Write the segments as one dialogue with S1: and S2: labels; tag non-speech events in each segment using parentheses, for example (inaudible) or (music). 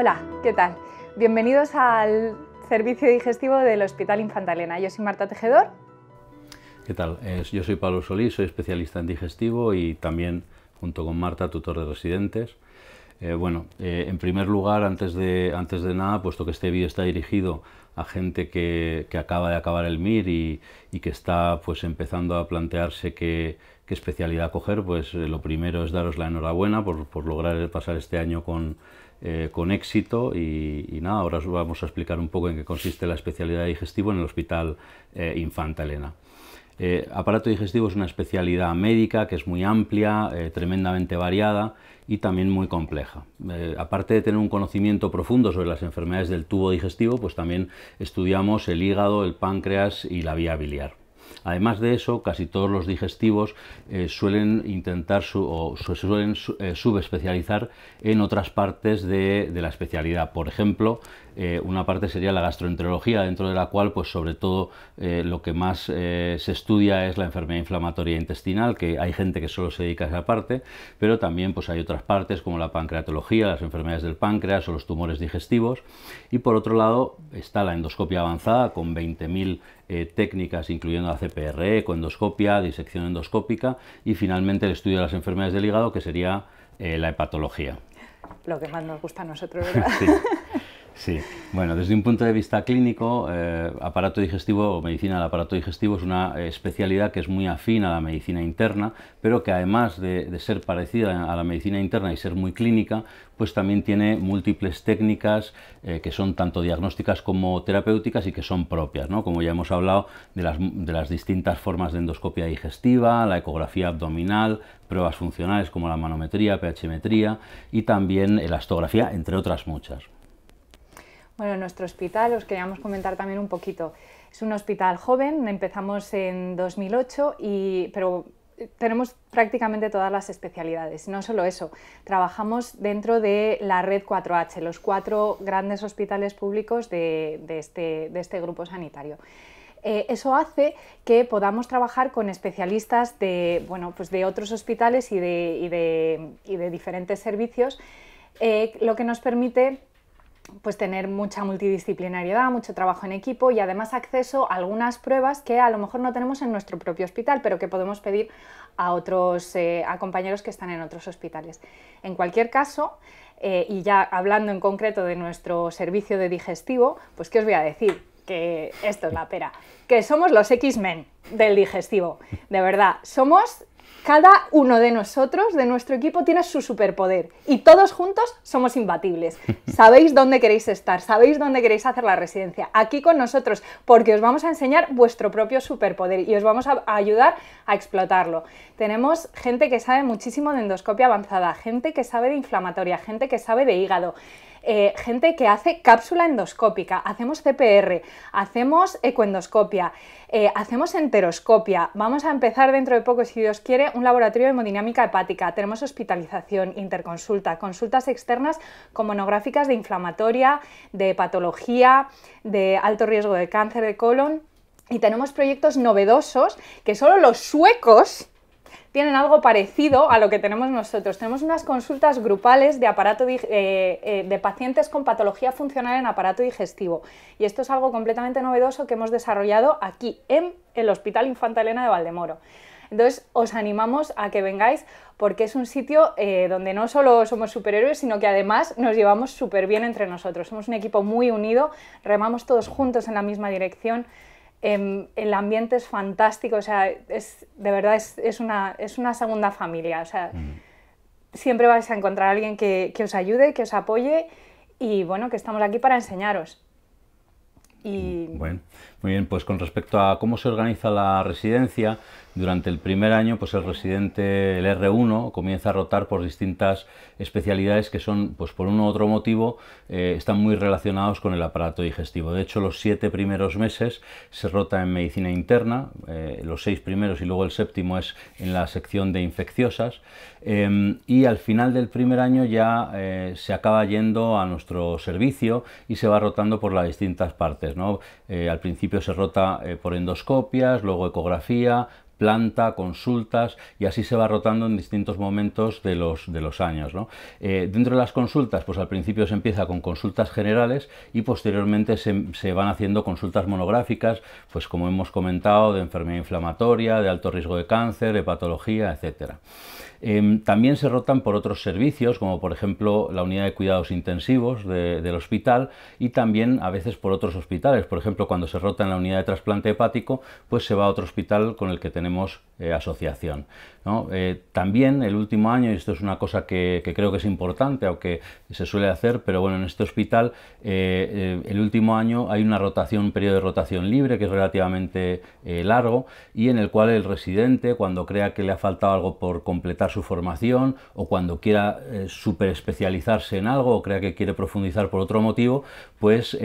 S1: Hola, ¿qué tal? Bienvenidos al servicio digestivo del Hospital Infantalena. Yo soy Marta Tejedor.
S2: ¿Qué tal? Eh, yo soy Pablo Solís, soy especialista en digestivo y también, junto con Marta, tutor de residentes. Eh, bueno, eh, en primer lugar, antes de, antes de nada, puesto que este vídeo está dirigido a gente que, acaba de acabar el MIR y, y, que está pues empezando a plantearse qué, qué especialidad coger, pues lo primero es daros la enhorabuena por, por lograr pasar este año con, eh, con éxito y, nada, ahora os vamos a explicar un poco en qué consiste la especialidad de digestivo en el Hospital eh, Infanta Elena. Eh, aparato digestivo es una especialidad médica que es muy amplia, tremendamente variada y también muy compleja. Aparte de tener un conocimiento profundo sobre las enfermedades del tubo digestivo, pues también estudiamos el hígado, el páncreas y la vía biliar. Además de eso, casi todos los digestivos eh, suelen intentar o suelen eh, subespecializar en otras partes de, la especialidad. Por ejemplo, eh, una parte sería la gastroenterología, dentro de la cual, pues sobre todo, lo que más se estudia es la enfermedad inflamatoria intestinal, que hay gente que solo se dedica a esa parte, pero también pues hay otras partes como la pancreatología, las enfermedades del páncreas o los tumores digestivos. Y por otro lado está la endoscopia avanzada con 20.000 eh, técnicas, incluyendo la CPR, coendoscopia, disección endoscópica y finalmente el estudio de las enfermedades del hígado, que sería eh, la hepatología.
S1: Lo que más nos gusta a nosotros, (laughs) ¿verdad?
S2: sí. Sí, bueno, desde un punto de vista clínico, eh, aparato digestivo o medicina del aparato digestivo es una especialidad que es muy afín a la medicina interna, pero que además de, ser parecida a la medicina interna y ser muy clínica, pues también tiene múltiples técnicas eh, que son tanto diagnósticas como terapéuticas y que son propias, ¿no? como ya hemos hablado de las, de las distintas formas de endoscopia digestiva, la ecografía abdominal, pruebas funcionales como la manometría, pHmetría y también elastografía, entre otras muchas.
S1: Bueno, nuestro hospital, os queríamos comentar también un poquito. Es un hospital joven, empezamos en 2008, y, pero tenemos prácticamente todas las especialidades. No solo eso, trabajamos dentro de la red 4H, los cuatro grandes hospitales públicos de, de, este, de este, grupo sanitario. Eh, eso hace que podamos trabajar con especialistas de, bueno, pues de otros hospitales y de, y de, y diferentes servicios, eh, lo que nos permite pues tener mucha multidisciplinariedad, mucho trabajo en equipo y además acceso a algunas pruebas que a lo mejor no tenemos en nuestro propio hospital, pero que podemos pedir a otros eh, compañeros que están en otros hospitales. En cualquier caso, eh, y ya hablando en concreto de nuestro servicio de digestivo, pues ¿qué os voy a decir? Que esto es la pera, que somos los X-Men del digestivo, de verdad, somos cada uno de nosotros, de nuestro equipo, tiene su superpoder y todos juntos somos imbatibles. (laughs) Sabéis dónde queréis estar, sabéis dónde queréis hacer la residencia, aquí con nosotros, porque os vamos a enseñar vuestro propio superpoder y os vamos a ayudar a explotarlo. Tenemos gente que sabe muchísimo de endoscopia avanzada, gente que sabe de inflamatoria, gente que sabe de hígado, eh, gente que hace cápsula endoscópica, hacemos CPR, hacemos ecoendoscopia, eh, hacemos enteroscopia, vamos a empezar dentro de poco, si Dios quiere, un laboratorio de hemodinámica hepática, tenemos hospitalización, interconsulta, consultas externas como monográficas de inflamatoria, de patología, de alto riesgo de cáncer de colon, y tenemos proyectos novedosos que solo los suecos tienen algo parecido a lo que tenemos nosotros. Tenemos unas consultas grupales de, aparato eh, eh, de pacientes con patología funcional en aparato digestivo. Y esto es algo completamente novedoso que hemos desarrollado aquí en el Hospital Infanta Elena de Valdemoro. Entonces, os animamos a que vengáis porque es un sitio eh, donde no solo somos superhéroes, sino que además nos llevamos súper bien entre nosotros. Somos un equipo muy unido, remamos todos juntos en la misma dirección. Eh, el ambiente es fantástico, o sea, es, de verdad es, es, una, es una segunda familia. O sea, mm. siempre vais a encontrar a alguien que, que os ayude, que os apoye y bueno, que estamos aquí para enseñaros.
S2: Bueno, muy bien, pues con respecto a cómo se organiza la residencia, durante el primer año, pues el residente, el R1, comienza a rotar por distintas especialidades que son, pues por uno u otro motivo, eh, están muy relacionados con el aparato digestivo. De hecho, los siete primeros meses se rota en medicina interna, eh, los seis primeros y luego el séptimo es en la sección de infecciosas. Eh, y al final del primer año ya se acaba yendo a nuestro servicio y se va rotando por las distintas partes. Eh, al principio se rota por endoscopias, luego ecografía, planta, consultas y así se va rotando en distintos momentos de los, de los años. Eh, dentro de las consultas, pues al principio se empieza con consultas generales y posteriormente se, van haciendo consultas monográficas, pues como hemos comentado, de enfermedad inflamatoria, de alto riesgo de cáncer, de patología, etcétera. Em, también se rotan por otros servicios, como por ejemplo la unidad de cuidados intensivos del hospital y también a veces por otros hospitales. Por ejemplo, cuando se rota en la unidad de trasplante hepático, pues se va a otro hospital con el que tenemos eh, asociación. Eh, también el último año, y esto es una cosa que, creo que es importante, aunque se suele hacer, pero bueno, en este hospital eh, el último año hay una rotación, un periodo de rotación libre que es relativamente largo y en el cual el residente, cuando crea que le ha faltado algo por completar su formación o cuando quiera super especializarse en algo o crea que quiere profundizar por otro motivo, pues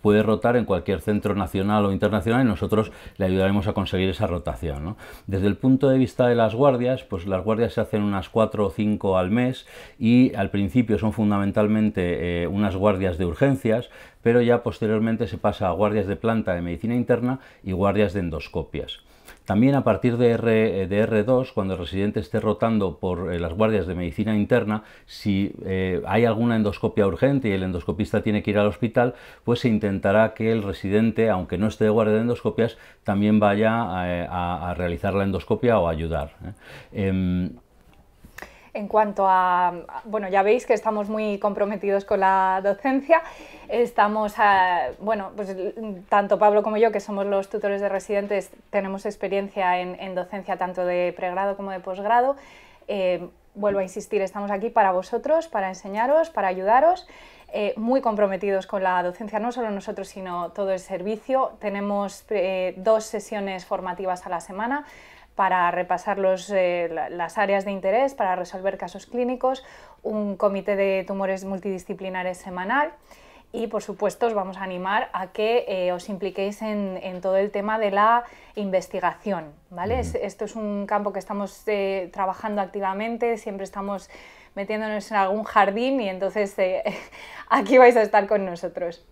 S2: puede rotar en cualquier centro nacional o internacional y nosotros le ayudaremos a conseguir esa rotación. El punto de vista de las guardias, pues las guardias se hacen unas 4 o 5 al mes y al principio son fundamentalmente eh, unas guardias de urgencias, pero ya posteriormente se pasa a guardias de planta de medicina interna y guardias de endoscopias. También a partir de, R, de R2, cuando el residente esté rotando por eh, las guardias de medicina interna, si eh, hay alguna endoscopia urgente y el endoscopista tiene que ir al hospital, pues se intentará que el residente, aunque no esté de guardia de endoscopias, también vaya eh, a, realizar la endoscopia o ayudar. Em,
S1: en cuanto a, bueno, ya veis que estamos muy comprometidos con la docencia. Estamos, bueno, pues tanto Pablo como yo, que somos los tutores de residentes, tenemos experiencia en, docencia tanto de pregrado como de posgrado. Eh, vuelvo a insistir, estamos aquí para vosotros, para enseñaros, para ayudaros. Eh, muy comprometidos con la docencia, no solo nosotros, sino todo el servicio. Tenemos eh, dos sesiones formativas a la semana para repasar eh, las áreas de interés, para resolver casos clínicos, un comité de tumores multidisciplinares semanal y por supuesto os vamos a animar a que eh, os impliquéis en, todo el tema de la investigación. ¿vale? Esto es un campo que estamos eh, trabajando activamente, siempre estamos metiéndonos en algún jardín y entonces (laughs) aquí vais a estar con nosotros.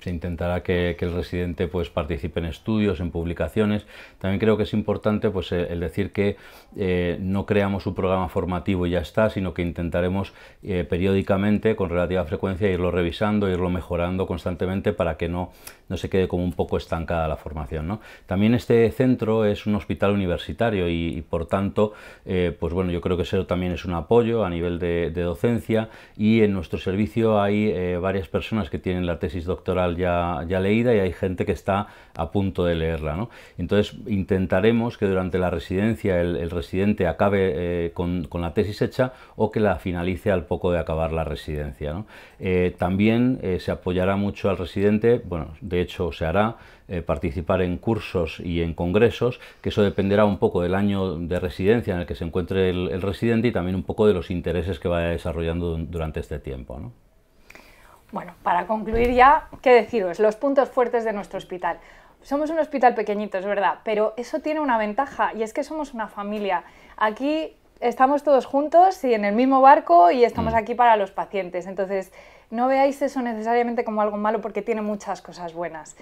S2: Se intentará que, el residente pues, participe en estudios, en publicaciones. También creo que es importante pues, eh, el decir que eh, no creamos un programa formativo y ya está, sino que intentaremos eh, periódicamente, con relativa frecuencia, irlo revisando, irlo mejorando constantemente para que no, no se quede como un poco estancada la formación. También este centro es un hospital universitario y, por tanto, pues bueno, yo creo que eso también es un apoyo a nivel de, de docencia y en nuestro servicio hay varias personas que tienen la tesis doctoral ya, leída y hay gente que está a punto de leerla. ¿no? Entonces intentaremos que durante la residencia el, residente acabe eh, con, la tesis hecha o que la finalice al poco de acabar la residencia. Eh, también eh, se apoyará mucho al residente, bueno, de hecho se hará participar en cursos y en congresos, que eso dependerá un poco del año de residencia en el que se encuentre el, el residente y también un poco de los intereses que vaya desarrollando durante este tiempo. ¿no?
S1: Bueno, para concluir ya, ¿qué deciros? Los puntos fuertes de nuestro hospital. Somos un hospital pequeñito, es verdad, pero eso tiene una ventaja y es que somos una familia. Aquí estamos todos juntos y en el mismo barco y estamos mm. aquí para los pacientes. Entonces, no veáis eso necesariamente como algo malo porque tiene muchas cosas buenas.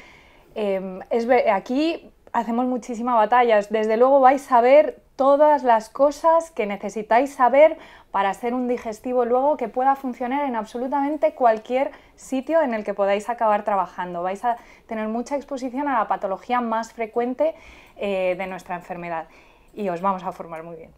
S1: Em, es, aquí hacemos muchísimas batallas. Desde luego vais a ver todas las cosas que necesitáis saber para hacer un digestivo luego que pueda funcionar en absolutamente cualquier sitio en el que podáis acabar trabajando. Vais a tener mucha exposición a la patología más frecuente eh, de nuestra enfermedad y os vamos a formar muy bien.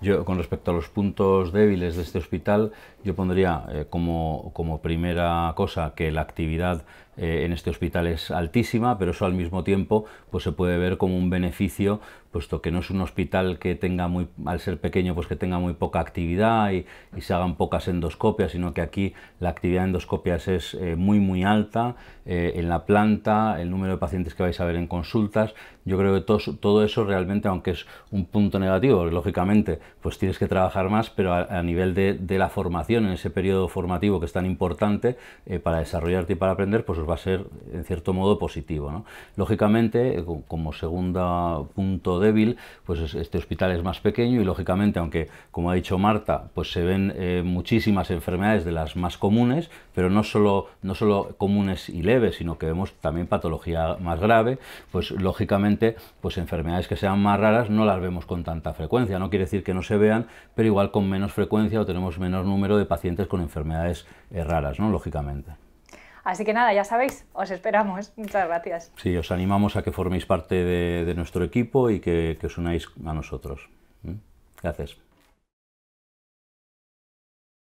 S2: yo con respecto a los puntos débiles de este hospital, yo pondría eh, como, como primera cosa que la actividad eh, en este hospital es altísima, pero eso al mismo tiempo pues se puede ver como un beneficio, puesto que no es un hospital que tenga muy, al ser pequeño, pues que tenga muy poca actividad y, se hagan pocas endoscopias, sino que aquí la actividad de endoscopias es eh, muy muy alta, eh, en la planta, el número de pacientes que vais a ver en consultas, yo creo que todo, todo eso realmente, aunque es un punto negativo, lógicamente pues tienes que trabajar más, pero a, nivel de, de, la formación, en ese periodo formativo que es tan importante para desarrollarte y para aprender, pues os va a ser en cierto modo positivo. Lógicamente, como segunda punto débil, pues este hospital es más pequeño y lógicamente, aunque como ha dicho Marta, pues se ven eh, muchísimas enfermedades de las más comunes, pero no solo, no solo comunes y leves, sino que vemos también patología más grave, pues lógicamente, pues enfermedades que sean más raras no las vemos con tanta frecuencia. No quiere decir que no se vean, pero igual con menos frecuencia o tenemos menor número de pacientes con enfermedades eh, raras, ¿no? lógicamente.
S1: Así que nada, ya sabéis, os esperamos. Muchas gracias.
S2: Sí, os animamos a que forméis parte de, nuestro equipo y que, os unáis a nosotros. ¿Mm? Gracias.